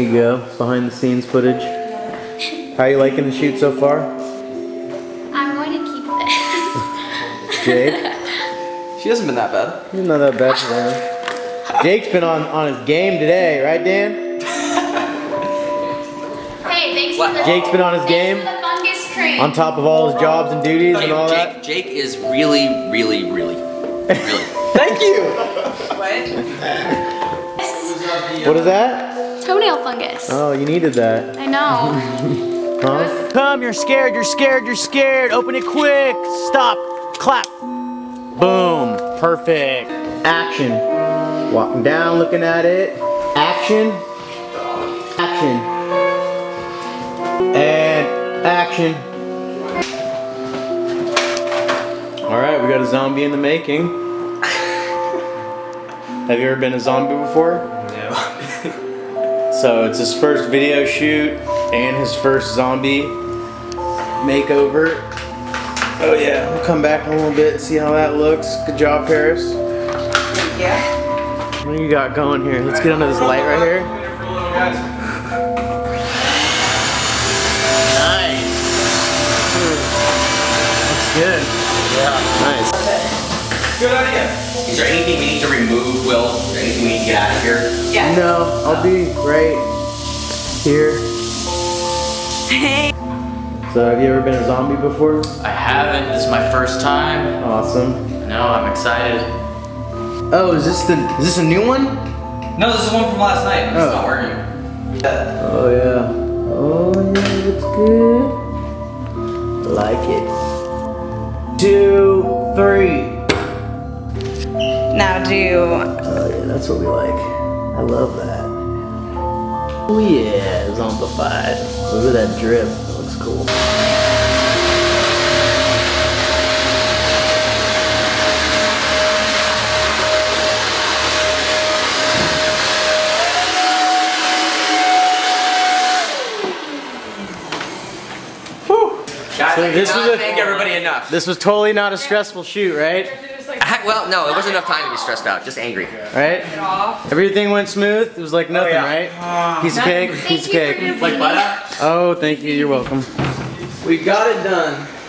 you go, behind the scenes footage. How you liking the shoot so far? I'm going to keep this. Jake? She hasn't been that bad. You're not that bad for them. Jake's been on, on his game today, right Dan? hey, thanks What? for the Jake's been on his game? fungus cream. On top of all his jobs and duties and all Jake, that? Jake is really, really, really, really. Thank you! What? What is that? Toenail fungus. Oh, you needed that. I know. Huh? Come, you're scared, you're scared, you're scared. Open it quick. Stop. Clap. Boom. Perfect. Action. Walking down, looking at it. Action. Action. And action. All right, we got a zombie in the making. Have you ever been a zombie before? So it's his first video shoot and his first zombie makeover. Oh yeah, we'll come back in a little bit and see how that looks. Good job, Paris. Yeah. What do you got going here? Let's get under this light right here. Nice. Looks good. Yeah. Nice. Good idea. Is there anything we need to remove, Will? Is there anything we need to get out of here? Yeah. No, I'll be right here. Hey. So have you ever been a zombie before? I haven't. This is my first time. Awesome. No, I'm excited. Oh, is this the is this a new one? No, this is one from last night. It's Oh. not working. Oh yeah. Oh yeah, looks good. I like it. Two, three. Now do Oh yeah, that's what we like. I love that. Oh yeah, zombified. Look at that drip. That looks cool. Guys, So I this cannot was a- thank everybody enough. This was totally not a stressful shoot, right? I- well, no, it wasn't enough time to be stressed out. Just angry. Right? Everything went smooth. It was like nothing, oh, yeah. right? Piece of cake, piece of Thank you for cake. Like butter? Oh, thank you. You're welcome. We got it done.